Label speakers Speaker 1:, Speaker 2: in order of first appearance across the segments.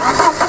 Speaker 1: Ha ha ha!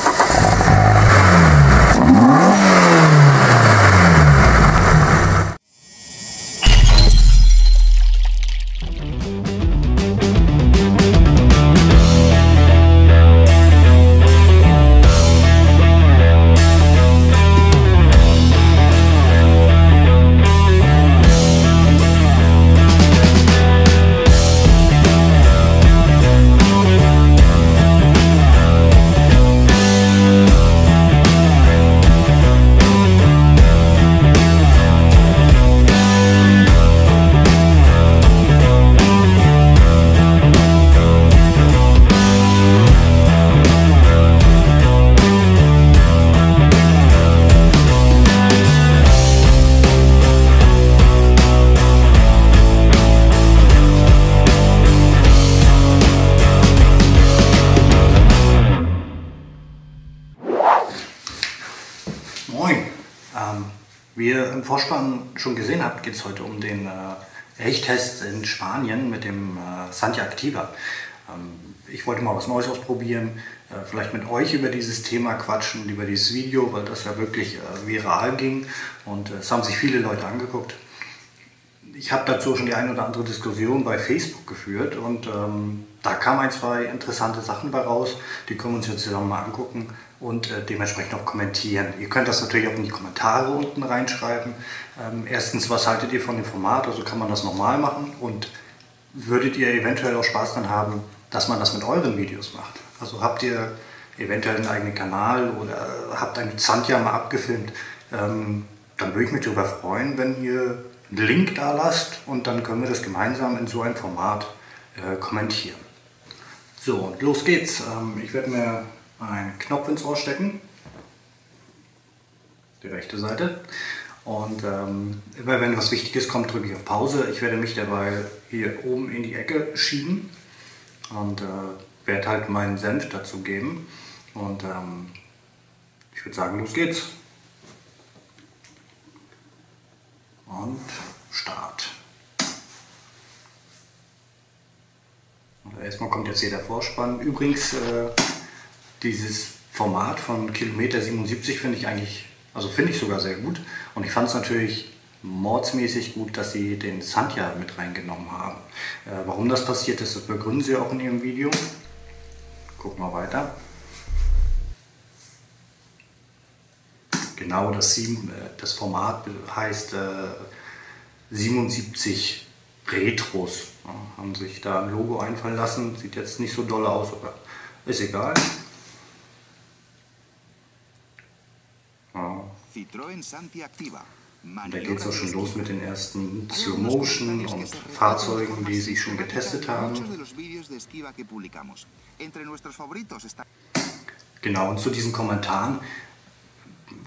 Speaker 1: Um den äh, Elchtest in Spanien mit dem äh, Santia Activa. Ähm, ich wollte mal was Neues ausprobieren, äh, vielleicht mit euch über dieses Thema quatschen, über dieses Video, weil das ja wirklich äh, viral ging und äh, es haben sich viele Leute angeguckt. Ich habe dazu schon die eine oder andere Diskussion bei Facebook geführt und ähm, da kamen ein, zwei interessante Sachen bei raus, die können wir uns jetzt zusammen mal angucken und äh, dementsprechend auch kommentieren. Ihr könnt das natürlich auch in die Kommentare unten reinschreiben. Ähm, erstens, was haltet ihr von dem Format? Also kann man das normal machen und würdet ihr eventuell auch Spaß daran haben, dass man das mit euren Videos macht? Also habt ihr eventuell einen eigenen Kanal oder habt einen Zandja mal abgefilmt? Ähm, dann würde ich mich darüber freuen, wenn ihr einen Link da lasst und dann können wir das gemeinsam in so ein Format äh, kommentieren. So, und los geht's. Ähm, ich werde mir einen Knopf ins Ohr stecken, die rechte Seite. Und ähm, immer wenn was Wichtiges kommt, drücke ich auf Pause. Ich werde mich dabei hier oben in die Ecke schieben und äh, werde halt meinen Senf dazu geben. Und ähm, ich würde sagen, los geht's. Und Start. Erstmal kommt jetzt hier der Vorspann. Übrigens, äh, dieses Format von Kilometer 77 finde ich eigentlich, also finde ich sogar sehr gut. Und ich fand es natürlich mordsmäßig gut, dass sie den Santja mit reingenommen haben. Äh, warum das passiert ist, das begründen sie auch in ihrem Video. Gucken wir weiter. Genau, das, äh, das Format heißt äh, 77 Retros. Ja, haben sich da ein Logo einfallen lassen. Sieht jetzt nicht so doll aus, aber ist egal. Activa. Da geht es auch schon los mit den ersten Slow Motion und Fahrzeugen, die sie schon getestet haben. Genau, und zu diesen Kommentaren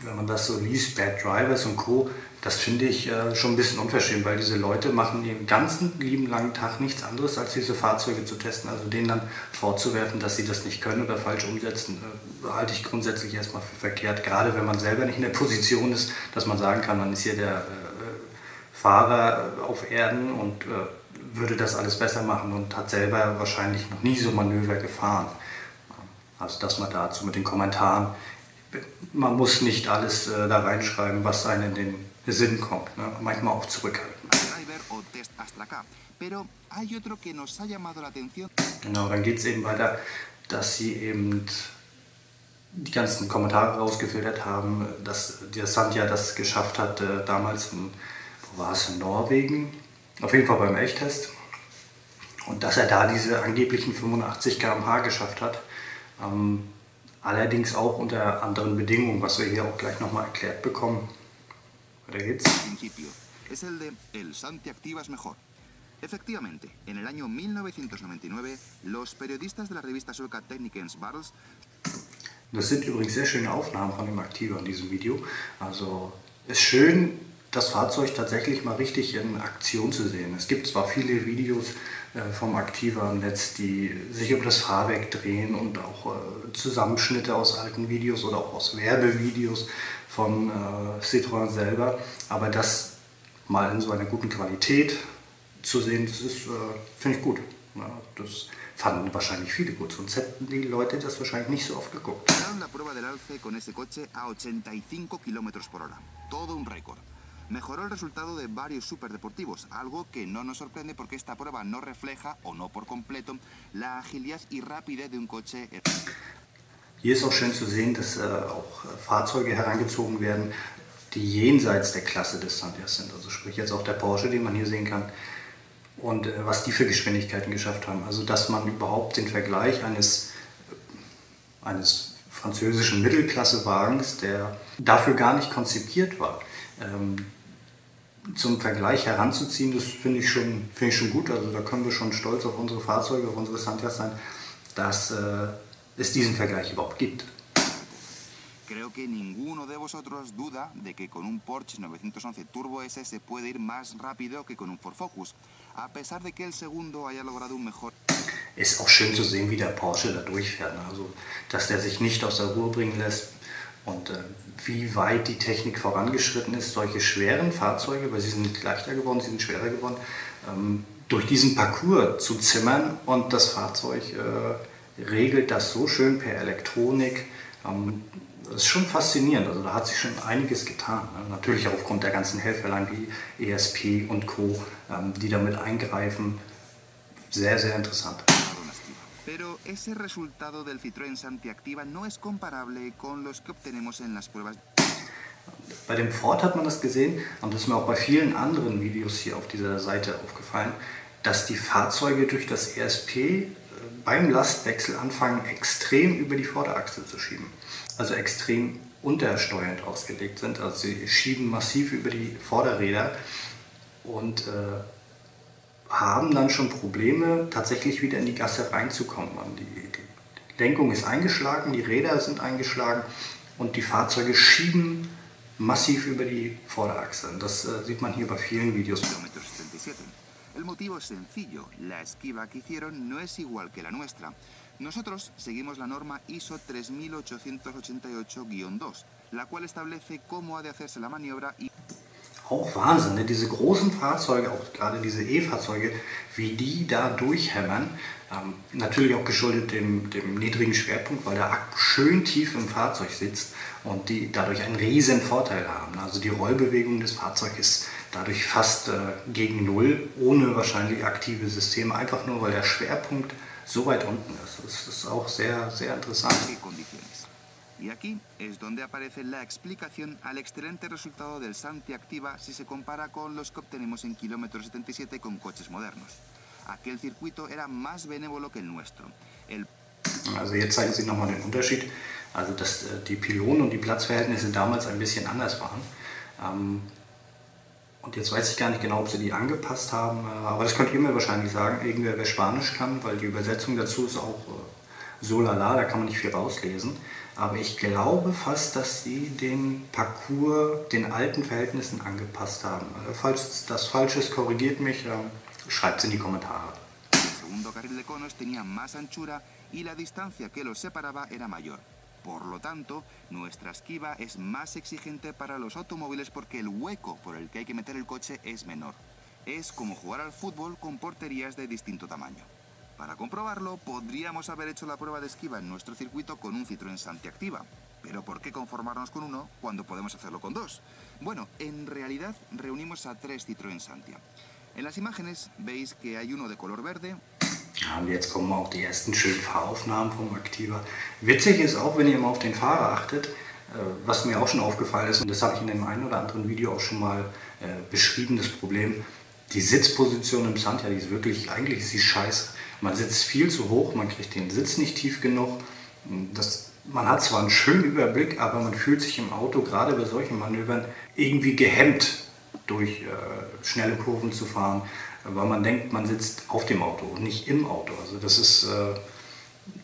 Speaker 1: wenn man das so liest, Bad Drivers und Co., das finde ich äh, schon ein bisschen unverschämt, weil diese Leute machen den ganzen lieben langen Tag nichts anderes, als diese Fahrzeuge zu testen. Also denen dann vorzuwerfen, dass sie das nicht können oder falsch umsetzen, äh, halte ich grundsätzlich erstmal für verkehrt. Gerade wenn man selber nicht in der Position ist, dass man sagen kann, man ist hier der äh, Fahrer auf Erden und äh, würde das alles besser machen und hat selber wahrscheinlich noch nie so Manöver gefahren. Also das mal dazu mit den Kommentaren man muss nicht alles äh, da reinschreiben, was einem in den Sinn kommt. Ne? Manchmal auch zurückhalten. Genau, dann geht es eben weiter, dass sie eben die ganzen Kommentare rausgefiltert haben, dass der Sandja das geschafft hat, äh, damals in, wo war es, in Norwegen, auf jeden Fall beim Elchtest. Und dass er da diese angeblichen 85 km/h geschafft hat. Ähm, Allerdings auch unter anderen Bedingungen, was wir hier auch gleich nochmal erklärt bekommen. Weiter geht's. Es el de El Santi Activas Mejor. Efectivamente, en el año 1999, los periodistas de la revista sueca Technikens Barrels. Das sind übrigens sehr schöne Aufnahmen von dem Aktiva in diesem Video. Also ist schön, das Fahrzeug tatsächlich mal richtig in Aktion zu sehen. Es gibt zwar viele Videos äh, vom Aktiva im Netz, die sich um das Fahrwerk drehen und auch äh, Zusammenschnitte aus alten Videos oder auch aus Werbevideos von äh, Citroën selber, aber das mal in so einer guten Qualität zu sehen, das ist, finde ich gut. Das fanden wahrscheinlich viele gut, sonst hätten die Leute das wahrscheinlich nicht so oft geguckt.
Speaker 2: la prueba del Alce con ese coche a 85 km por hora. Todo un récord. Mejoró el resultado de varios superdeportivos, algo que no nos sorprende porque esta prueba no refleja, o no por completo, la agilidad y rapidez de un coche.
Speaker 1: Hier ist auch schön zu sehen, dass äh, auch Fahrzeuge herangezogen werden, die jenseits der Klasse des Sandias sind. Also sprich jetzt auch der Porsche, den man hier sehen kann. Und äh, was die für Geschwindigkeiten geschafft haben. Also dass man überhaupt den Vergleich eines, eines französischen Mittelklassewagens, der dafür gar nicht konzipiert war, ähm, zum Vergleich heranzuziehen, das finde ich, schon, find ich schon gut. Also da können wir schon stolz auf unsere Fahrzeuge, auf unsere Santias sein, dass äh, es diesen Vergleich überhaupt gibt.
Speaker 2: Creo que ninguno de vosotros duda de que con un Porsche 911 Turbo S se puede ir más rápido que con un Ford Focus, a pesar de que el segundo haya logrado un mejor...
Speaker 1: Ist auch schön zu sehen, wie der Porsche da durchfährt. Ne? Also, dass der sich nicht aus der Ruhe bringen lässt und äh, wie weit die Technik vorangeschritten ist, solche schweren Fahrzeuge, weil sie sind nicht leichter geworden, sie sind schwerer geworden, ähm, durch diesen Parcours zu zimmern und das Fahrzeug äh, regelt das so schön per Elektronik. Ähm, das ist schon faszinierend. Also da hat sich schon einiges getan. Ne? Natürlich auch aufgrund der ganzen Helferlein wie ESP und Co., ähm, die damit eingreifen. Sehr, sehr interessant.
Speaker 2: Pero ese resultado del Citroën Santiactiva no es comparable con los que obtenemos en las pruebas.
Speaker 1: Bei dem Ford hat man das gesehen und das ist mir auch bei vielen anderen Videos hier auf dieser Seite aufgefallen, dass die Fahrzeuge durch das ESP äh, beim Lastwechsel anfangen, extrem über die Vorderachse zu schieben also extrem untersteuernd ausgelegt sind. Also sie schieben massiv über die Vorderräder und äh, haben dann schon Probleme, tatsächlich wieder in die Gasse reinzukommen. Die, die Lenkung ist eingeschlagen, die Räder sind eingeschlagen und die Fahrzeuge schieben massiv über die Vorderachse. Das äh, sieht man hier bei vielen Videos.
Speaker 2: El motivo es sencillo, la esquiva que hicieron no es igual que la nuestra. Nosotros seguimos la norma ISO 3888-2, la cual establece cómo ha de hacerse la maniobra y
Speaker 1: auch Wahnsinn, ne? diese großen Fahrzeuge, auch gerade diese E-Fahrzeuge, wie die da durchhämmern. Ähm, natürlich auch geschuldet dem, dem, niedrigen Schwerpunkt, weil der Akku schön tief im Fahrzeug sitzt und die dadurch einen riesen Vorteil haben. Also die Rollbewegung des Fahrzeugs ist dadurch fast äh, gegen Null, ohne wahrscheinlich aktive Systeme, einfach nur weil der Schwerpunkt so weit unten ist. Das ist auch sehr, sehr interessant.
Speaker 2: Y aquí es donde aparece la explicación al excelente resultado del Santi Activa si se compara con los que obtenemos en kilómetro 77 con coches modernos. Aquel circuito era más benévolo que el nuestro. El
Speaker 1: also jetzt zeigen Sie nochmal den Unterschied, also dass äh, die Pylonen und die Platzverhältnisse damals ein bisschen anders waren. Ähm, und jetzt weiß ich gar nicht genau, ob sie die angepasst haben, äh, aber das könnt ihr mir wahrscheinlich sagen, irgendwer, wer Spanisch kann, weil die Übersetzung dazu ist auch äh, so lala, da kann man nicht viel rauslesen. Aber ich glaube fast, dass sie den Parcours den alten Verhältnissen angepasst haben. Äh, falls das falsch ist, korrigiert mich, schreibt es in die Kommentare.
Speaker 2: segundo carril de conos tenía más anchura y la distancia que los separaba era mayor. Por lo tanto, nuestra esquiva es más exigente para los automóviles porque el hueco por el que hay que meter el coche es menor. Es como jugar al fútbol con porterías de distinto tamaño. Para comprobarlo, podríamos haber hecho la prueba de esquiva en nuestro circuito con un Citroën Santiactiva. Pero ¿por qué conformarnos con uno cuando podemos hacerlo con dos? Bueno, en realidad reunimos a tres Citroën Santia. En las imágenes veis que hay uno de color verde,
Speaker 1: Ja, und jetzt kommen auch die ersten schönen Fahraufnahmen vom Aktiva. Witzig ist auch, wenn ihr mal auf den Fahrer achtet, äh, was mir auch schon aufgefallen ist, und das habe ich in dem einen oder anderen Video auch schon mal äh, beschrieben, das Problem, die Sitzposition im Sand, ja, die ist wirklich, eigentlich ist sie scheiße. Man sitzt viel zu hoch, man kriegt den Sitz nicht tief genug. Das, man hat zwar einen schönen Überblick, aber man fühlt sich im Auto, gerade bei solchen Manövern, irgendwie gehemmt, durch äh, schnelle Kurven zu fahren weil man denkt, man sitzt auf dem Auto und nicht im Auto. Also das ist äh,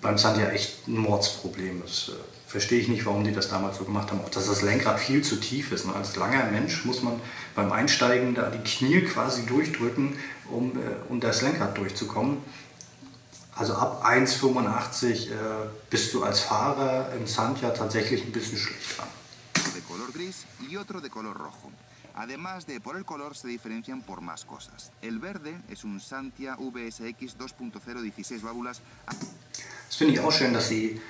Speaker 1: beim Sand ja echt ein Mordsproblem. Das äh, verstehe ich nicht, warum die das damals so gemacht haben. Auch dass das Lenkrad viel zu tief ist. Ne? Als langer Mensch muss man beim Einsteigen da die Knie quasi durchdrücken, um, äh, um das Lenkrad durchzukommen. Also ab 1,85 äh, bist du als Fahrer im Sand ja tatsächlich ein bisschen schlecht dran.
Speaker 2: De color gris y otro de color rojo. Además de por el color, se diferencian por más cosas. El verde es un Santia VSX 2.0 16 válvulas.
Speaker 1: Das finde ich auch schön, dass Sie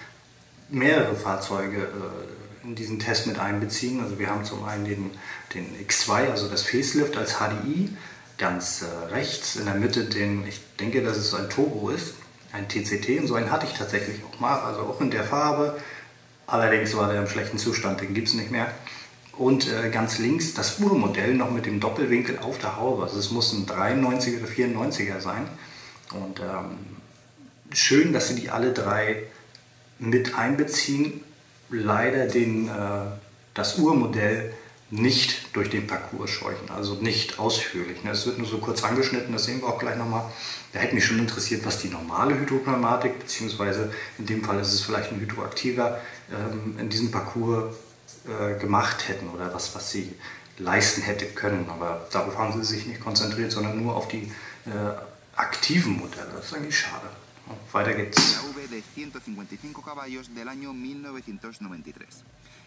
Speaker 1: mehrere Fahrzeuge äh, in diesen Test mit einbeziehen. Also wir haben zum einen den, den X2, also das Facelift als HDI, ganz äh, rechts in der Mitte den, ich denke, dass es ein Turbo ist, ein TCT und so einen hatte ich tatsächlich auch mal, also auch in der Farbe. Allerdings war der im schlechten Zustand, den gibt es nicht mehr. Und äh, ganz links das Urmodell noch mit dem Doppelwinkel auf der Haube. Also es muss ein 93er oder 94er sein. Und ähm, schön, dass sie die alle drei mit einbeziehen. Leider den, äh, das Urmodell nicht durch den Parcours scheuchen, also nicht ausführlich. Ne? Es wird nur so kurz angeschnitten, das sehen wir auch gleich nochmal. Da hätte mich schon interessiert, was die normale Hydropneumatik, beziehungsweise in dem Fall ist es vielleicht ein hydroaktiver, ähm, in diesem Parcours äh, gemacht hätten oder was, was sie leisten hätte können. Aber darauf haben sie sich nicht konzentriert, sondern nur auf die äh, aktiven Modelle. Das ist eigentlich schade. Weiter geht's.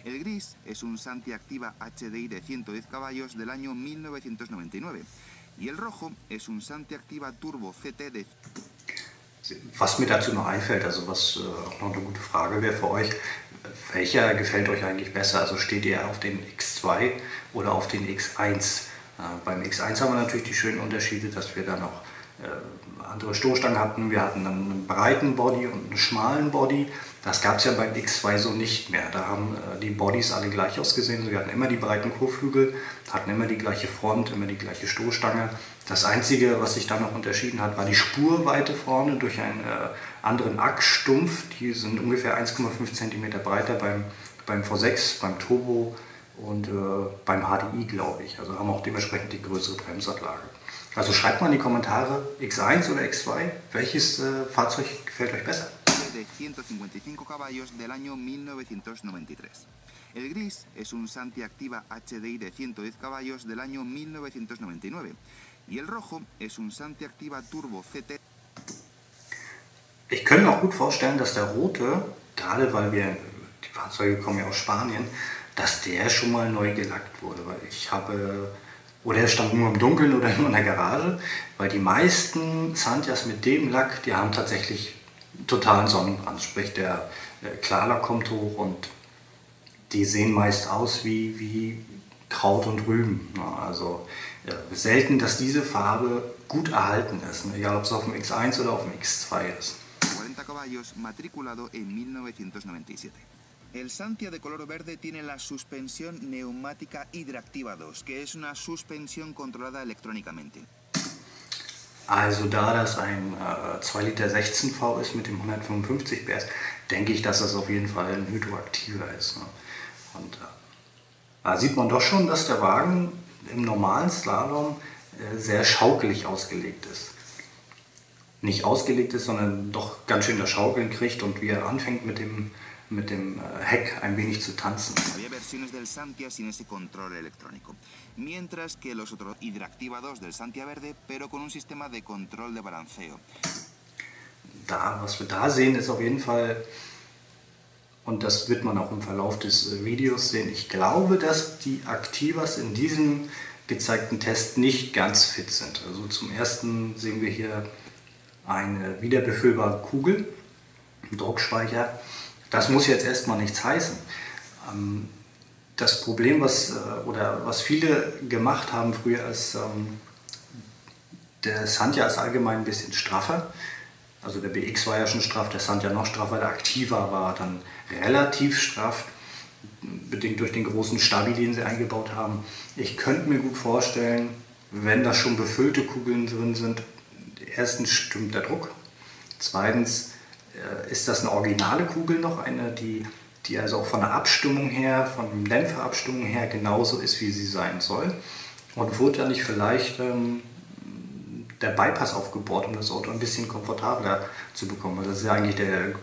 Speaker 2: La V de 155 caballos del año 1993. El gris es un Santi Activa HDI de 110 caballos del año 1999. Y el rojo es un Santi Activa Turbo CT de...
Speaker 1: Was mir dazu noch einfällt, also was äh, auch noch eine gute Frage wäre für euch, welcher gefällt euch eigentlich besser? Also steht ihr auf den X2 oder auf den X1? Äh, beim X1 haben wir natürlich die schönen Unterschiede, dass wir da noch äh, andere Stoßstangen hatten. Wir hatten einen breiten Body und einen schmalen Body. Das gab es ja beim X2 so nicht mehr. Da haben äh, die Bodies alle gleich ausgesehen. Wir hatten immer die breiten Kurflügel, hatten immer die gleiche Front, immer die gleiche Stoßstange. Das Einzige, was sich da noch unterschieden hat, war die Spurweite vorne durch einen äh, anderen Achsstumpf. Die sind ungefähr 1,5 cm breiter beim, beim V6, beim Turbo und äh, beim HDI, glaube ich. Also haben auch dementsprechend die größere Bremsanlage. Also schreibt mal in die Kommentare X1 oder X2, welches äh, Fahrzeug gefällt euch besser?
Speaker 2: De 155 caballos del año 1993. El gris es un Santi Activa HDI de 110 caballos del año 1999. Y el rojo es un Santi Activa Turbo CT.
Speaker 1: Ich könnte mir auch gut vorstellen, dass der rote, gerade weil wir, die Fahrzeuge kommen ja aus Spanien, dass der schon mal neu gelackt wurde. Weil ich habe, oder er stand nur im Dunkeln oder nur in der Garage, weil die meisten Santias mit dem Lack, die haben tatsächlich totalen Sonnenbrand. Sprich, der äh, Klarlack kommt hoch und die sehen meist aus wie, wie Kraut und Rüben. Also ja, selten, dass diese Farbe gut erhalten ist, ne? egal ob es auf dem X1 oder auf dem X2 ist.
Speaker 2: 40 caballos matriculado en 1997. El Santia de color verde tiene la suspensión neumática Hidractiva 2, que es una suspensión controlada electrónicamente.
Speaker 1: Also da das ein äh, 2 Liter 16V ist mit dem 155 PS, denke ich, dass das auf jeden Fall ein hydroaktiver ist. Ne? Und äh, da sieht man doch schon, dass der Wagen im normalen Slalom äh, sehr schaukelig ausgelegt ist. Nicht ausgelegt ist, sondern doch ganz schön das Schaukeln kriegt und wie er anfängt mit dem, mit dem äh, Heck ein wenig zu tanzen.
Speaker 2: Había versiones del Santia sin ese control electrónico, mientras que los otros Hidractiva 2 del Santia verde, pero con un sistema de control de balanceo.
Speaker 1: da, was wir da sehen, ist auf jeden Fall, und das wird man auch im Verlauf des äh, Videos sehen, ich glaube, dass die Activas in diesem gezeigten Test nicht ganz fit sind. Also zum ersten sehen wir hier eine wiederbefüllbare Kugel, einen Druckspeicher. Das muss jetzt erstmal nichts heißen. Ähm, Das Problem, was, äh, oder was viele gemacht haben früher, ist, ähm, der Sandja ist allgemein ein bisschen straffer. Also der BX war ja schon straff, der Sandja noch straffer, der Activa war dann relativ straff, bedingt durch den großen Stabi, den sie eingebaut haben. Ich könnte mir gut vorstellen, wenn da schon befüllte Kugeln drin sind, erstens stimmt der Druck, zweitens ist das eine originale Kugel noch, eine, die, die also auch von der Abstimmung her, von der Dämpferabstimmung her genauso ist, wie sie sein soll. Und wurde da nicht vielleicht ähm, der Bypass aufgebohrt, um das Auto ein bisschen komfortabler zu bekommen. Weil das ist ja eigentlich der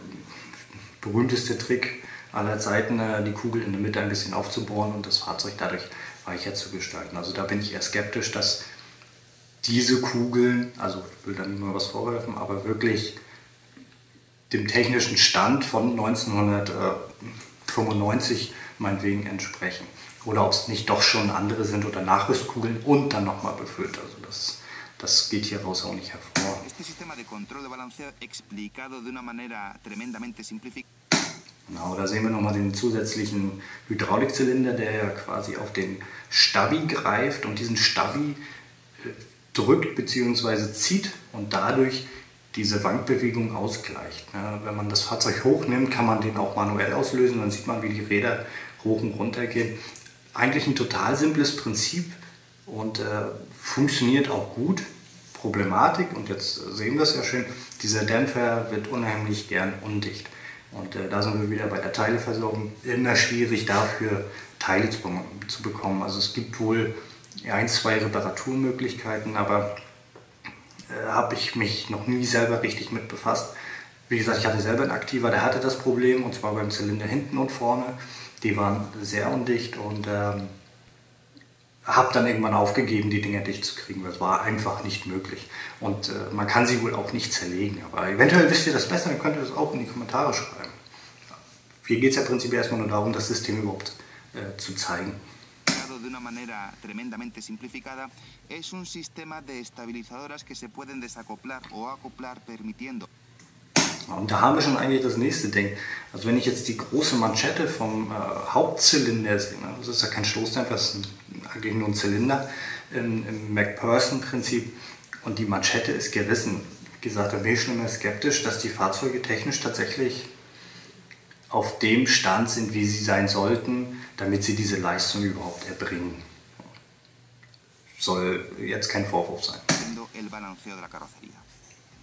Speaker 1: berühmteste Trick aller Zeiten, äh, die Kugel in der Mitte ein bisschen aufzubohren und das Fahrzeug dadurch weicher zu gestalten. Also da bin ich eher skeptisch, dass diese Kugeln, also ich will da niemandem was vorwerfen, aber wirklich dem technischen Stand von 1995 meinetwegen entsprechen. oder ob es nicht doch schon andere sind oder Nachrüstkugeln und dann nochmal befüllt. Also das, das geht hier raus auch nicht hervor. Genau, da sehen wir nochmal den zusätzlichen Hydraulikzylinder, der ja quasi auf den Stabi greift und diesen Stabi äh, drückt bzw. zieht und dadurch diese Wankbewegung ausgleicht. Wenn man das Fahrzeug hochnimmt, kann man den auch manuell auslösen, dann sieht man, wie die Räder hoch und runter gehen. Eigentlich ein total simples Prinzip und äh, funktioniert auch gut. Problematik, und jetzt sehen wir es ja schön, dieser Dämpfer wird unheimlich gern undicht. Und äh, da sind wir wieder bei der Teileversorgung. Immer schwierig dafür Teile zu bekommen. Also es gibt wohl ein, zwei Reparaturmöglichkeiten, aber äh, habe ich mich noch nie selber richtig mit befasst. Wie gesagt, ich hatte selber einen Aktiver, der hatte das Problem, und zwar beim Zylinder hinten und vorne. Die waren sehr undicht und ähm, habe dann irgendwann aufgegeben, die Dinger dicht zu kriegen. Das war einfach nicht möglich. Und äh, man kann sie wohl auch nicht zerlegen. Aber eventuell wisst ihr das besser, dann könnt ihr das auch in die Kommentare schreiben. Hier geht es ja prinzipiell erstmal nur darum, das System überhaupt äh, zu zeigen. De una manera tremendamente simplificada, es un sistema de estabilizadoras que se pueden desacoplar o acoplar permitiendo und da haben wir schon eigentlich das nächste Ding. Also wenn ich jetzt die große Manschette vom äh, Hauptzylinder sehe, ne, das ist ja kein Stoßdämpfer, das ist eigentlich nur ein Zylinder im, im McPherson-Prinzip und die Manschette ist gerissen. Wie gesagt, da bin ich schon immer skeptisch, dass die Fahrzeuge technisch tatsächlich auf dem Stand sind, wie sie sein sollten, damit sie diese Leistung überhaupt erbringen. Soll jetzt kein Vorwurf sein.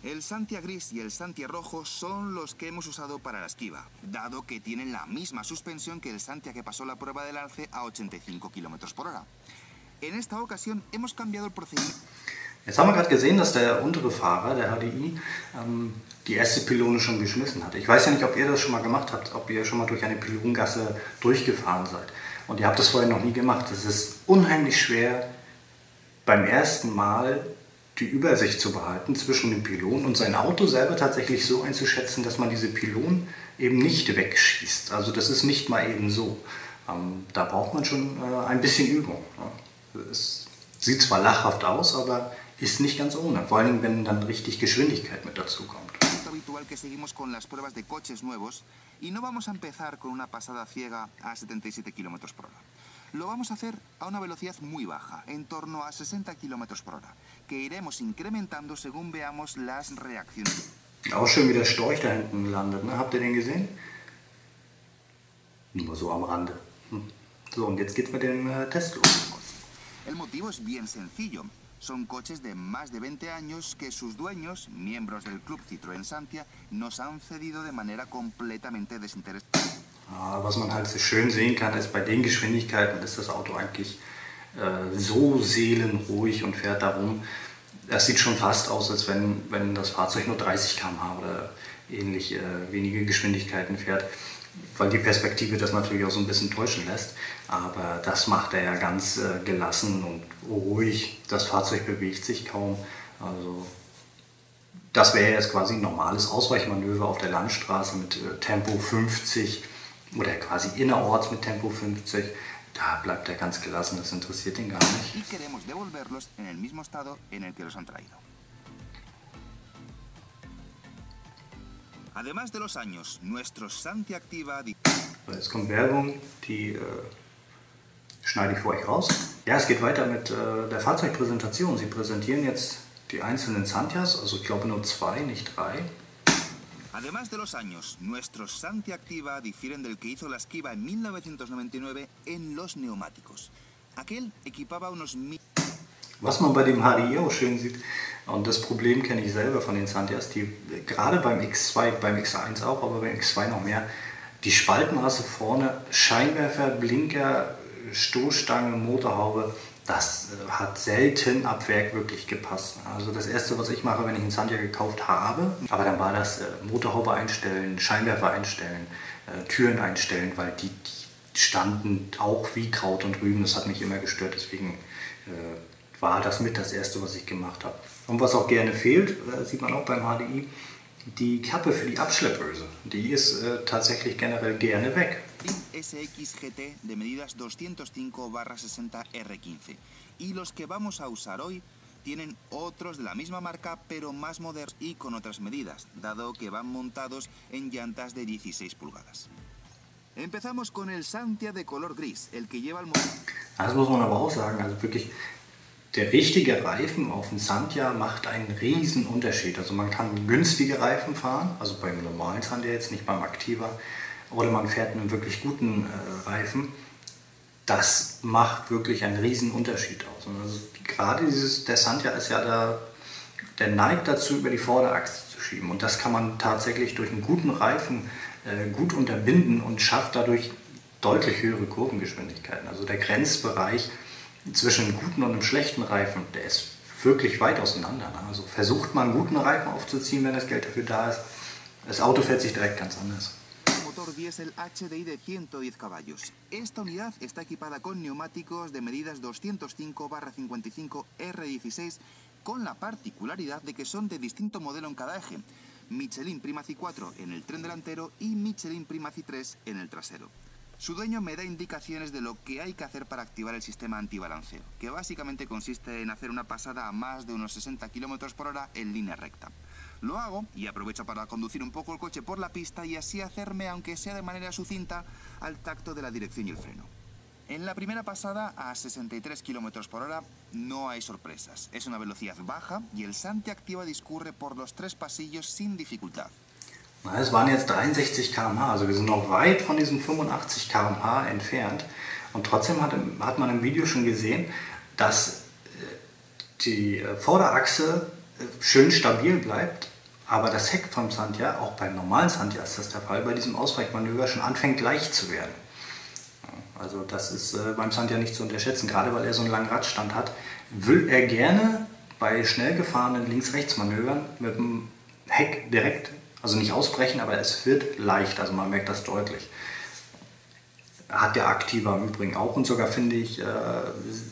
Speaker 1: El Santia gris y el Santia rojo son los que hemos usado para la esquiva, dado que tienen la misma suspensión que el Santia que pasó la prueba del alce a 85 km por hora. En esta ocasión hemos cambiado el procedimiento. Jetzt haben wir gerade gesehen, dass der untere Fahrer, der HDI, ähm, die erste Pylone schon geschmissen hat. Ich weiß ja nicht, ob ihr das schon mal gemacht habt, ob ihr schon mal durch eine Pylongasse durchgefahren seid. Und ihr habt das vorher noch nie gemacht. Es ist unheimlich schwer, beim ersten Mal die Übersicht zu behalten zwischen den Pylonen und sein Auto selber tatsächlich so einzuschätzen, dass man diese Pylonen eben nicht wegschießt. Also das ist nicht mal eben so. Ähm, da braucht man schon äh, ein bisschen Übung. Ne? Es sieht zwar lachhaft aus, aber ist nicht ganz ohne. Vor allem, wenn dann richtig Geschwindigkeit mit dazu kommt. habitual que seguimos con las pruebas de coches nuevos y no vamos a empezar con una pasada ciega a 77 km por hora. Lo vamos a hacer a una velocidad muy baja, en torno a 60 km por hora, que iremos incrementando según veamos las reacciones. Auch schön, wie der Storch da hinten landet, ne? Habt ihr den gesehen? Nur so am Rande. Hm. So, und jetzt geht's mit dem äh, Test los. El motivo es bien sencillo. Son coches de más de 20 años que sus dueños, miembros del Club Citroën Santia, nos han cedido de manera completamente desinteresada. Ah, was man halt so schön sehen kann, ist, bei den Geschwindigkeiten ist das Auto eigentlich äh, so seelenruhig und fährt darum. Es sieht schon fast aus, als wenn, wenn das Fahrzeug nur 30 km/h oder ähnlich äh, wenige Geschwindigkeiten fährt, weil die Perspektive das natürlich auch so ein bisschen täuschen lässt. Aber das macht er ja ganz äh, gelassen und ruhig. Das Fahrzeug bewegt sich kaum. Also das wäre jetzt quasi ein normales Ausweichmanöver auf der Landstraße mit äh, Tempo 50 oder quasi innerorts mit Tempo 50. Da bleibt er ganz gelassen, das interessiert ihn gar nicht. Además de los años, nuestro Santi Activa... Jetzt kommt Werbung, die äh, schneide ich für euch raus. Ja, es geht weiter mit äh, der Fahrzeugpräsentation. Sie präsentieren jetzt die einzelnen Santias, also ich glaube nur zwei, nicht drei. Además de los años, nuestros Santi Activa difieren del que hizo la esquiva en 1999 en los neumáticos. Aquel equipaba unos... Was man bei dem HDI auch schön sieht, und das Problem kenne ich selber von den Santias, die gerade beim X2, beim X1 auch, aber beim X2 noch mehr, die Spaltenrasse vorne, Scheinwerfer, Blinker, Stoßstange, Motorhaube, das äh, hat selten ab Werk wirklich gepasst. Also das erste, was ich mache, wenn ich einen Sandja gekauft habe, aber dann war das äh, Motorhaube einstellen, Scheinwerfer einstellen, äh, Türen einstellen, weil die, die, standen auch wie Kraut und Rüben. Das hat mich immer gestört, deswegen war das mit das erste, was ich gemacht habe. Und was auch gerne fehlt, sieht man auch beim HDI, Die Kappe für die Abschleppöse, die ist äh, tatsächlich generell gerne weg.
Speaker 2: SX GT de medidas 205-60 R15 y los que vamos a usar hoy tienen otros de la misma marca pero más modernos y con otras medidas, dado que van montados en llantas de 16 pulgadas. Empezamos con el Santia de color gris, el que lleva el motor.
Speaker 1: Das muss man aber auch sagen, also wirklich der richtige Reifen auf dem Santia macht einen riesen Unterschied. Also man kann günstige Reifen fahren, also beim normalen Santia jetzt, nicht beim Activa, oder man fährt einen wirklich guten äh, Reifen. Das macht wirklich einen riesen Unterschied aus. Also gerade dieses, der Santia ist ja da, der neigt dazu, über die Vorderachse zu schieben. Und das kann man tatsächlich durch einen guten Reifen äh, gut unterbinden und schafft dadurch deutlich höhere Kurvengeschwindigkeiten. Also der Grenzbereich zwischen einem guten und einem schlechten Reifen, der ist wirklich weit auseinander. Also versucht man einen guten Reifen aufzuziehen, wenn das Geld dafür da ist. Das Auto fährt sich direkt ganz anders.
Speaker 2: motor diésel HDI de 110 caballos. Esta unidad está equipada con neumáticos de medidas 205-55 R16 con la particularidad de que son de distinto modelo en cada eje. Michelin Primacy 4 en el tren delantero y Michelin Primacy 3 en el trasero. Su dueño me da indicaciones de lo que hay que hacer para activar el sistema antibalanceo, que básicamente consiste en hacer una pasada a más de unos 60 km por hora en línea recta. Lo hago y aprovecho para conducir un poco el coche por la pista y así hacerme, aunque sea de manera sucinta, al tacto de la dirección y el freno. En la primera pasada a 63 km por hora no hay sorpresas. Es una velocidad baja y el Santi Activa discurre por los tres pasillos sin dificultad.
Speaker 1: Es waren jetzt 63 km/h, also wir sind noch weit von diesen 85 km/h entfernt. Und trotzdem hat, hat man im Video schon gesehen, dass äh, die äh, Vorderachse äh, schön stabil bleibt, aber das Heck vom Santia, auch beim normalen Santia ist das der Fall, bei diesem Ausweichmanöver schon anfängt leicht zu werden. Also das ist beim Santia nicht zu unterschätzen, gerade weil er so einen langen Radstand hat, will er gerne bei schnell gefahrenen Links-Rechts-Manövern mit dem Heck direkt also nicht ausbrechen, aber es wird leicht, also man merkt das deutlich. Hat der Aktiva im Übrigen auch und sogar, finde ich, äh,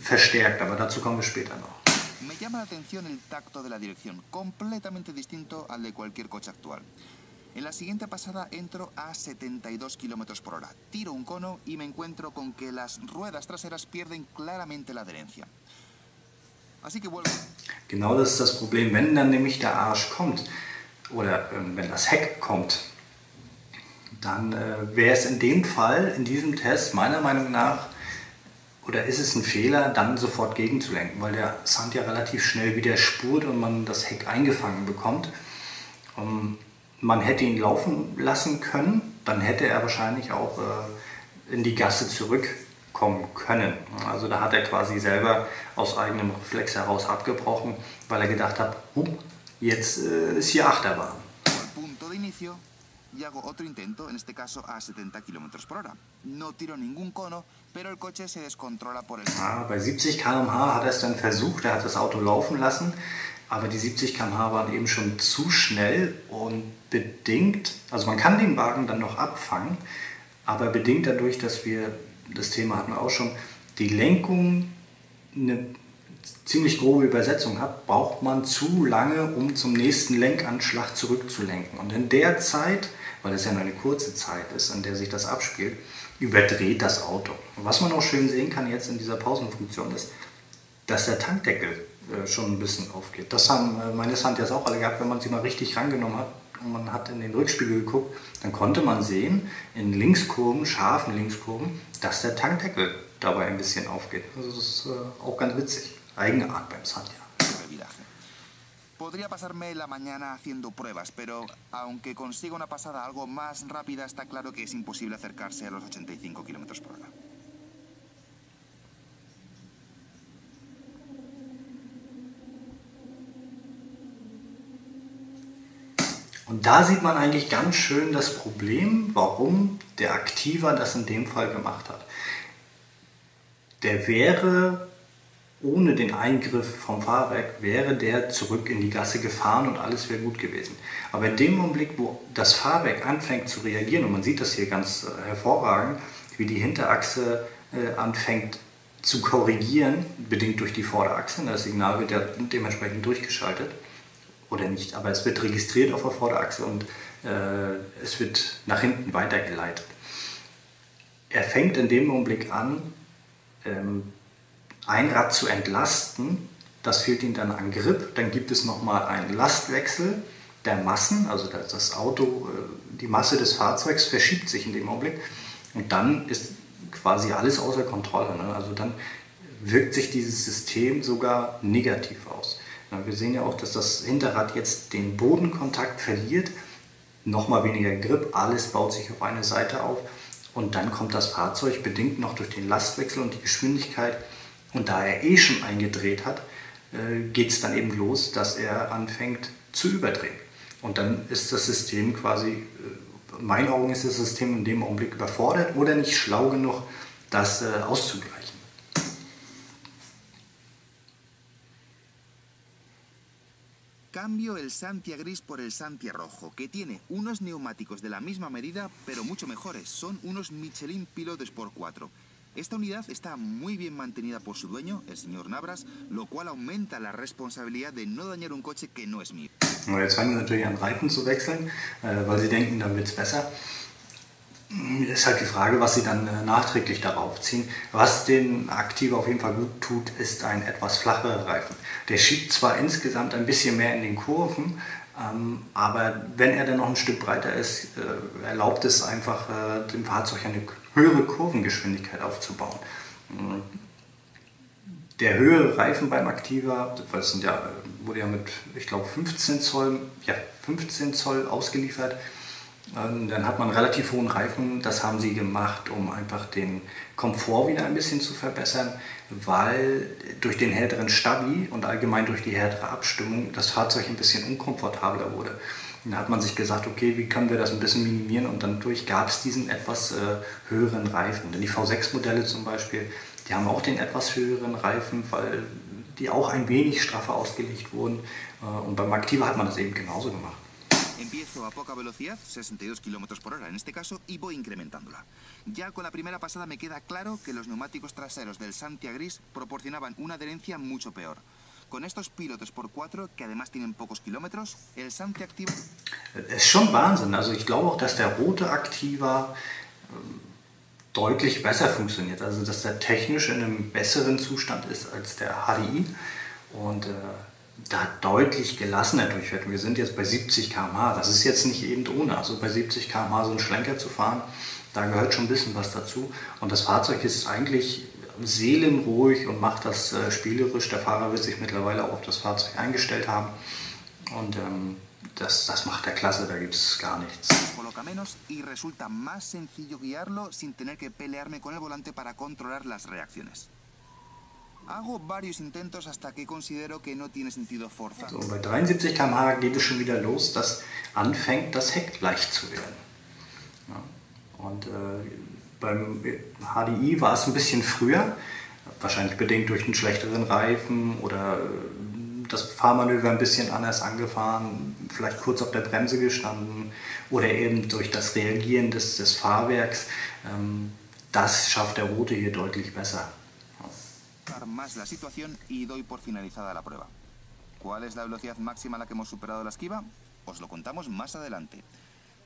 Speaker 1: verstärkt, aber dazu kommen wir später noch.
Speaker 2: Me llama la atención el tacto de la dirección, completamente distinto al de cualquier coche actual. En la siguiente pasada entro a 72 km por hora, tiro un cono y me encuentro con que las ruedas traseras pierden claramente la adherencia. Así que vuelvo.
Speaker 1: Genau das ist das Problem, wenn dann nämlich der Arsch kommt oder ähm, wenn das Heck kommt, dann äh, wäre es in dem Fall, in diesem Test meiner Meinung nach, oder ist es ein Fehler, dann sofort gegenzulenken, weil der Sand ja relativ schnell wieder spurt und man das Heck eingefangen bekommt. Um, man hätte ihn laufen lassen können, dann hätte er wahrscheinlich auch äh, in die Gasse zurückkommen können. Also da hat er quasi selber aus eigenem Reflex heraus abgebrochen, weil er gedacht hat, jetzt äh, ist hier Achterbahn.
Speaker 2: Punto de inicio y hago otro intento, en este caso a 70 km por hora. No tiro ningún cono, pero el coche se descontrola por el...
Speaker 1: Ah, bei 70 km/h hat er es dann versucht, er hat das Auto laufen lassen, aber die 70 km/h waren eben schon zu schnell und bedingt, also man kann den Wagen dann noch abfangen, aber bedingt dadurch, dass wir, das Thema hatten wir auch schon, die Lenkung eine ziemlich grobe Übersetzung hat, braucht man zu lange, um zum nächsten Lenkanschlag zurückzulenken. Und in der Zeit, weil es ja nur eine kurze Zeit ist, in der sich das abspielt, überdreht das Auto. Und was man auch schön sehen kann jetzt in dieser Pausenfunktion ist, dass der Tankdeckel äh, schon ein bisschen aufgeht. Das haben äh, meine Santias auch alle gehabt, wenn man sie mal richtig rangenommen hat und man hat in den Rückspiegel geguckt, dann konnte man sehen, in Linkskurven, scharfen Linkskurven, dass der Tankdeckel dabei ein bisschen aufgeht. Also das ist äh, auch ganz witzig. Eigenart beim Santia.
Speaker 2: Podría pasarme la mañana haciendo pruebas, pero aunque consiga una pasada algo más rápida, está claro que es imposible acercarse a los 85 km por hora.
Speaker 1: Und da sieht man eigentlich ganz schön das Problem, warum der Aktiver das in dem Fall gemacht hat. Der wäre ohne den Eingriff vom Fahrwerk wäre der zurück in die Gasse gefahren und alles wäre gut gewesen. Aber in dem Augenblick, wo das Fahrwerk anfängt zu reagieren, und man sieht das hier ganz äh, hervorragend, wie die Hinterachse äh, anfängt zu korrigieren, bedingt durch die Vorderachse, das Signal wird ja dementsprechend durchgeschaltet, oder nicht, aber es wird registriert auf der Vorderachse und äh, es wird nach hinten weitergeleitet. Er fängt in dem Augenblick an, ähm, ein Rad zu entlasten, das fehlt ihm dann an Grip, dann gibt es nochmal einen Lastwechsel der Massen, also das Auto, äh, die Masse des Fahrzeugs verschiebt sich in dem Augenblick und dann ist quasi alles außer Kontrolle. Ne? Also dann wirkt sich dieses System sogar negativ aus. Wir sehen ja auch, dass das Hinterrad jetzt den Bodenkontakt verliert, nochmal weniger Grip, alles baut sich auf eine Seite auf und dann kommt das Fahrzeug bedingt noch durch den Lastwechsel und die Geschwindigkeit und da er eh schon eingedreht hat, äh, geht es dann eben los, dass er anfängt zu überdrehen. Und dann ist das System quasi, äh, in meinen Augen ist das System in dem Augenblick überfordert oder nicht schlau genug, das äh, auszugleichen.
Speaker 2: Cambio el Santia gris por el Santia rojo, que tiene unos neumáticos de la misma medida, pero mucho mejores. Son unos Michelin Pilot Sport 4. Esta unidad está muy bien mantenida por su dueño, el señor Navras, lo cual aumenta la responsabilidad de no dañar un coche que no es mío.
Speaker 1: Jetzt fangen sie natürlich an, Reifen zu wechseln, äh, weil sie denken, dann wird es besser. Ist halt die Frage, was sie dann äh, nachträglich darauf ziehen. Was den Aktiva auf jeden Fall gut tut, ist ein etwas flacherer Reifen. Der schiebt zwar insgesamt ein bisschen mehr in den Kurven, aber wenn er dann noch ein Stück breiter ist, äh, erlaubt es einfach äh, dem Fahrzeug eine höhere Kurvengeschwindigkeit aufzubauen. Mhm. Der höhere Reifen beim Activa, das sind ja, wurde ja mit, ich glaube, 15 Zoll, ja, 15 Zoll ausgeliefert. Ähm, dann hat man relativ hohen Reifen. Das haben sie gemacht, um einfach den Komfort wieder ein bisschen zu verbessern, weil durch den härteren Stabi und allgemein durch die härtere Abstimmung das Fahrzeug ein bisschen unkomfortabler wurde. Dann hat man sich gesagt, okay, wie können wir das ein bisschen minimieren und dann durch gab es diesen etwas äh, höheren Reifen. Denn die V6-Modelle zum Beispiel, die haben auch den etwas höheren Reifen, weil die auch ein wenig straffer ausgelegt wurden. Äh, und beim Activa hat man das eben genauso gemacht.
Speaker 2: Empiezo a poca velocidad, 62 km por hora en este caso, y voy incrementándola. Ya con la primera pasada me queda claro que los neumáticos traseros del Santia Gris proporcionaban una adherencia mucho peor. Con estos pilotos por 4, que además tienen pocos kilómetros, el Santia Activa...
Speaker 1: Es schon Wahnsinn. Also ich glaube auch, dass der rote Activa ähm, deutlich besser funktioniert. Also dass der technisch in einem besseren Zustand ist als der HDI. Und äh, da deutlich gelassener durchfährt. Wir sind jetzt bei 70 km/h. Das ist jetzt nicht eben ohne. Also bei 70 km/h so einen Schlenker zu fahren, da gehört schon ein bisschen was dazu. Und das Fahrzeug ist eigentlich seelenruhig und macht das äh, spielerisch. Der Fahrer wird sich mittlerweile auch auf das Fahrzeug eingestellt haben. Und ähm, das, das macht der klasse, da gibt es gar nichts.
Speaker 2: Hago varios intentos hasta que considero que no tiene sentido forzar.
Speaker 1: So, bei 73 km/h geht es schon wieder los, dass anfängt, das Heck leicht zu werden. Ja. Und äh, beim HDI war es ein bisschen früher, wahrscheinlich bedingt durch einen schlechteren Reifen oder äh, das Fahrmanöver ein bisschen anders angefahren, vielleicht kurz auf der Bremse gestanden oder eben durch das Reagieren des, des Fahrwerks. Ähm, das schafft der Rote hier deutlich besser.
Speaker 2: Más la situación y doy por finalizada la prueba. ¿Cuál es la velocidad máxima a la que hemos superado la esquiva? Os lo contamos más adelante.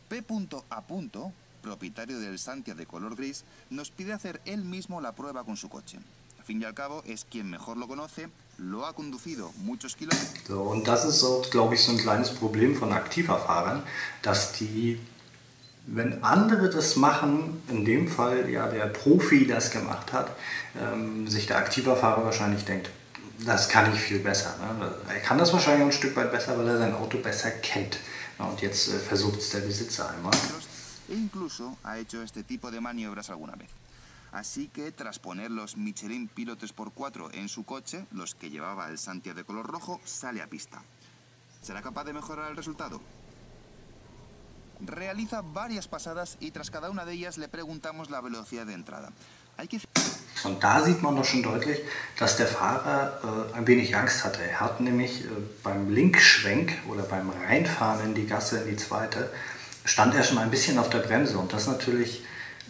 Speaker 2: P. A. propietario del Santia de color gris, nos pide hacer él mismo la prueba con su coche. Al fin y al cabo es quien mejor lo conoce, lo ha conducido muchos kilómetros.
Speaker 1: So, und das ist auch, glaube ich, so ein kleines Problem von aktiver Fahrern, dass die wenn andere das machen, in dem Fall ja der Profi das gemacht hat, ähm, sich der aktiver Fahrer wahrscheinlich denkt, das kann ich viel besser. Ne? Er kann das wahrscheinlich ein Stück weit besser, weil er sein Auto besser kennt. Ja, und jetzt äh, versucht es der Besitzer einmal.
Speaker 2: Incluso ha hecho este tipo de maniobras alguna vez. Así que tras poner los Michelin Pilot Sport 4 en su coche, los que llevaba el Santia de color rojo, sale a pista. ¿Será capaz de mejorar el resultado? Realiza varias pasadas y tras cada una de ellas le preguntamos la velocidad de entrada. Hay que...
Speaker 1: Und da sieht man doch schon deutlich, dass der Fahrer äh, ein wenig Angst hatte. Er hat nämlich äh, beim Linkschwenk oder beim Reinfahren in die Gasse, in die zweite, stand er schon ein bisschen auf der Bremse. Und das ist natürlich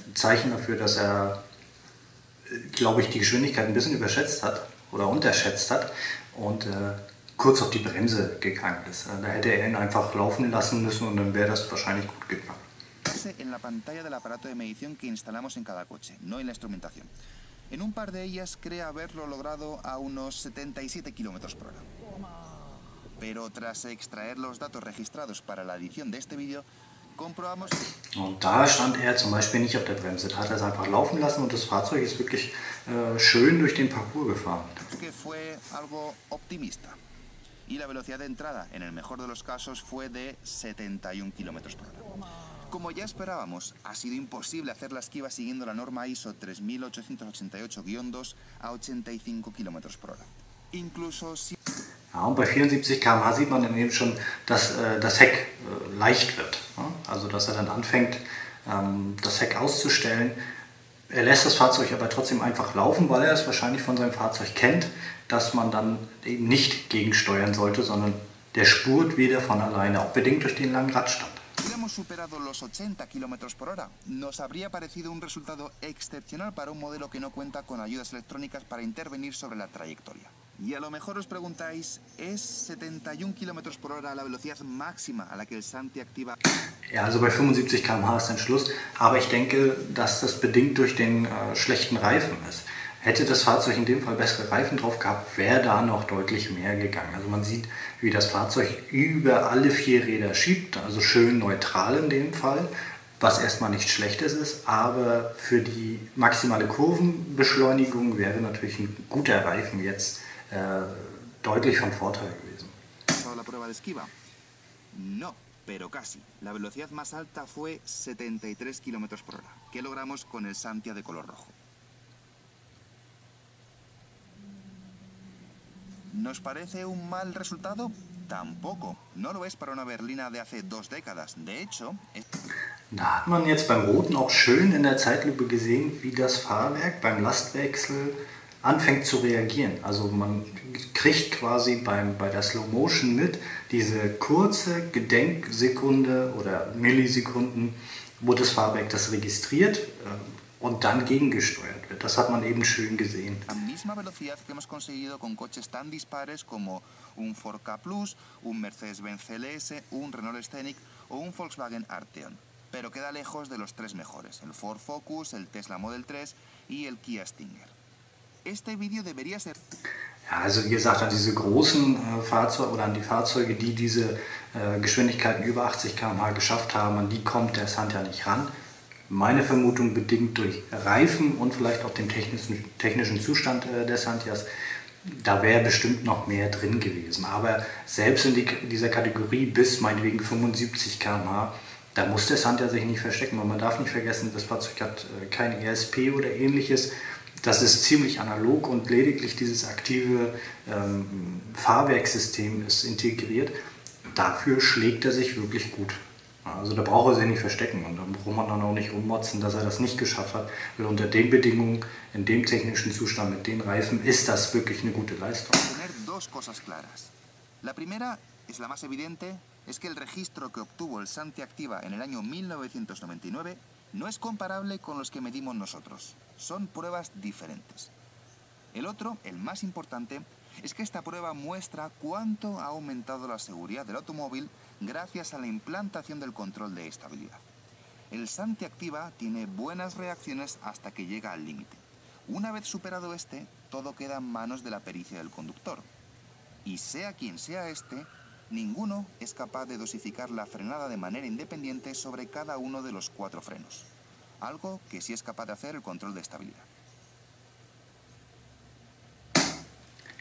Speaker 1: ein Zeichen dafür, dass er, äh, glaube ich, die Geschwindigkeit ein bisschen überschätzt hat oder unterschätzt hat. Und äh, kurz auf die Bremse gegangen ist. Da hätte er ihn einfach laufen lassen müssen und dann wäre das wahrscheinlich gut gegangen.
Speaker 2: en la pantalla del aparato de medición que instalamos en cada coche, no en la instrumentación. En un par de ellas cree haberlo logrado a unos 77 km por hora. Pero tras extraer los datos registrados para la edición de este vídeo, comprobamos...
Speaker 1: Und da stand er zum Beispiel nicht auf der Bremse. Da hat er es einfach laufen lassen und das Fahrzeug ist wirklich äh, schön durch den Parcours gefahren.
Speaker 2: Que fue algo optimista. Y la velocidad de entrada, en el mejor de los casos, fue de 71 km por hora. Como ya esperábamos, ha sido imposible hacer la esquiva siguiendo la norma ISO 3888-2 a 85 km por hora. Incluso si...
Speaker 1: Ja, und bei 74 km/h sieht man dann eben schon, dass äh, das Heck äh, leicht wird. Ja? Also dass er dann anfängt, ähm, das Heck auszustellen. Er lässt das Fahrzeug aber trotzdem einfach laufen, weil er es wahrscheinlich von seinem Fahrzeug kennt, dass man dann eben nicht gegensteuern sollte, sondern der spurt wieder von alleine, auch bedingt durch den langen Radstand.
Speaker 2: hubiéramos superado los 80 km por hora, nos habría parecido un resultado excepcional para un modelo que no cuenta con ayudas electrónicas para intervenir sobre la trayectoria. Y a lo mejor os preguntáis, ¿es 71 km por hora la velocidad máxima a la que el Santi activa?
Speaker 1: Ja, also bei 75 km/h ist ein Schluss, aber ich denke, dass das bedingt durch den äh, schlechten Reifen ist. Hätte das Fahrzeug in dem Fall bessere Reifen drauf gehabt, wäre da noch deutlich mehr gegangen. Also man sieht, wie das Fahrzeug über alle vier Räder schiebt, also schön neutral in dem Fall, was erstmal nichts Schlechtes ist, aber für die maximale Kurvenbeschleunigung wäre natürlich ein guter Reifen jetzt äh, deutlich von Vorteil gewesen.
Speaker 2: No, pero casi. La velocidad más alta fue 73 km por hora, que logramos con el Santia de color rojo. ¿Nos parece un mal resultado? Tampoco. No lo es para una berlina de hace dos décadas. De hecho...
Speaker 1: Da hat man jetzt beim Roten auch schön in der Zeitlupe gesehen, wie das Fahrwerk beim Lastwechsel anfängt zu reagieren. Also man kriegt quasi beim, bei der Slow Motion mit diese kurze Gedenksekunde oder Millisekunden, wo das Fahrwerk das registriert ähm, und dann gegengesteuert wird. Das hat man eben schön gesehen.
Speaker 2: Misma velocidad que hemos conseguido con coches tan dispares como un Ford K Plus, un Mercedes-Benz CLS, un Renault Scenic o un Volkswagen Arteon. Pero queda lejos de los tres mejores, el Ford Focus, el Tesla Model 3 y el Kia Stinger. Este Video debería ser...
Speaker 1: Ja, also wie gesagt, an diese großen äh, Fahrzeuge oder an die Fahrzeuge, die diese äh, Geschwindigkeiten über 80 km/h geschafft haben, an die kommt der Sand ja nicht ran. Meine Vermutung bedingt durch Reifen und vielleicht auch dem technischen, technischen Zustand äh, des Santias. Da wäre bestimmt noch mehr drin gewesen. Aber selbst in die, dieser Kategorie bis meinetwegen 75 km/h, da muss der Santia sich nicht verstecken. weil man darf nicht vergessen, das Fahrzeug hat äh, kein ESP oder ähnliches. Das ist ziemlich analog und lediglich dieses aktive ähm, Fahrwerkssystem ist integriert. Dafür schlägt er sich wirklich gut. Also da braucht er sich nicht verstecken und da braucht man dann auch nicht rummotzen, dass er das nicht geschafft hat. Weil unter den Bedingungen, in dem technischen Zustand mit den Reifen, ist das wirklich eine gute Leistung.
Speaker 2: La primera es la más evidente, es que el registro que obtuvo el Santi Activa en el año 1999 no es comparable con los que medimos nosotros. Son pruebas diferentes. El otro, el más importante, es que esta prueba muestra cuánto ha aumentado la seguridad del automóvil gracias a la implantación del control de estabilidad. El Santi Activa tiene buenas reacciones hasta que llega al límite. Una vez superado este, todo queda en manos de la pericia del conductor. Y sea quien sea este, ninguno es capaz de dosificar la frenada de manera independiente sobre cada uno de los cuatro frenos. Algo que sí es capaz de hacer el control de estabilidad.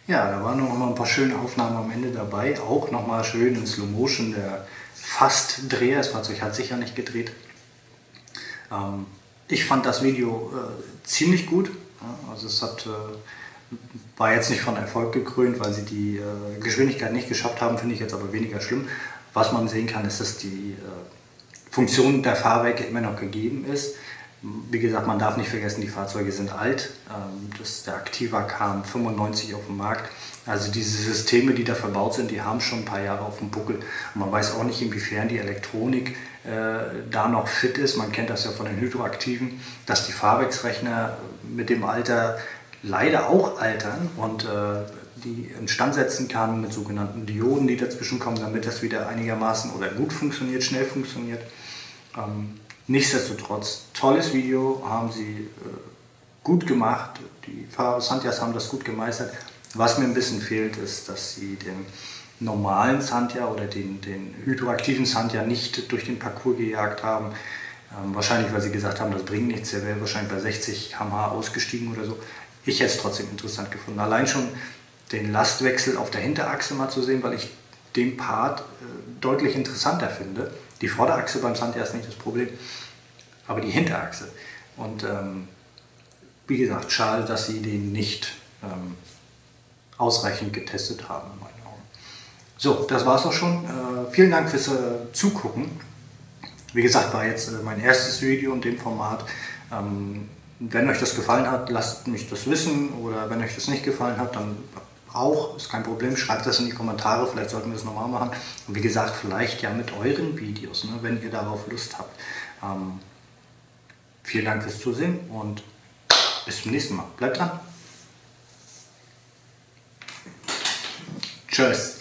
Speaker 1: Ja, da waren noch mal ein paar schöne Aufnahmen am Ende dabei. Auch noch mal schön in Slow Motion der Fast-Dreher. Das Fahrzeug hat sich ja nicht gedreht. Ähm, ich fand das Video äh, ziemlich gut. Ja, also es hat, äh, war jetzt nicht von Erfolg gekrönt, weil sie die äh, Geschwindigkeit nicht geschafft haben, finde ich jetzt aber weniger schlimm. Was man sehen kann, ist, dass die äh, Funktion der Fahrwerke immer noch gegeben ist. Wie gesagt, man darf nicht vergessen, die Fahrzeuge sind alt. Ähm, das, der Activa kam 95 auf den Markt. Also diese Systeme, die da verbaut sind, die haben schon ein paar Jahre auf dem Buckel. Und man weiß auch nicht, inwiefern die Elektronik äh, da noch fit ist. Man kennt das ja von den Hydroaktiven, dass die Fahrwerksrechner mit dem Alter leider auch altern und äh, die instand setzen kann mit sogenannten Dioden, die dazwischen kommen, damit das wieder einigermaßen oder gut funktioniert, schnell funktioniert. Ähm, nichtsdestotrotz, tolles Video, haben sie äh, gut gemacht. Die Fahrer Santias haben das gut gemeistert. Was mir ein bisschen fehlt, ist, dass sie den normalen Sandja oder den, den hydroaktiven Sandja nicht durch den Parcours gejagt haben. Ähm, wahrscheinlich, weil sie gesagt haben, das bringt nichts. Er wäre wahrscheinlich bei 60 km/h ausgestiegen oder so. Ich hätte es trotzdem interessant gefunden. Allein schon den Lastwechsel auf der Hinterachse mal zu sehen, weil ich den Part äh, deutlich interessanter finde. Die Vorderachse beim Sandja ist nicht das Problem, aber die Hinterachse. Und ähm, wie gesagt, schade, dass sie den nicht ähm, ausreichend getestet haben, in meinen Augen. So, das war es auch schon. Äh, vielen Dank fürs äh, Zugucken. Wie gesagt, war jetzt äh, mein erstes Video in dem Format. Ähm, wenn euch das gefallen hat, lasst mich das wissen. Oder wenn euch das nicht gefallen hat, dann auch, ist kein Problem. Schreibt das in die Kommentare, vielleicht sollten wir das nochmal machen. Und wie gesagt, vielleicht ja mit euren Videos, ne, wenn ihr darauf Lust habt. Ähm, vielen Dank fürs Zusehen und bis zum nächsten Mal. Bleibt dran. Tschüss.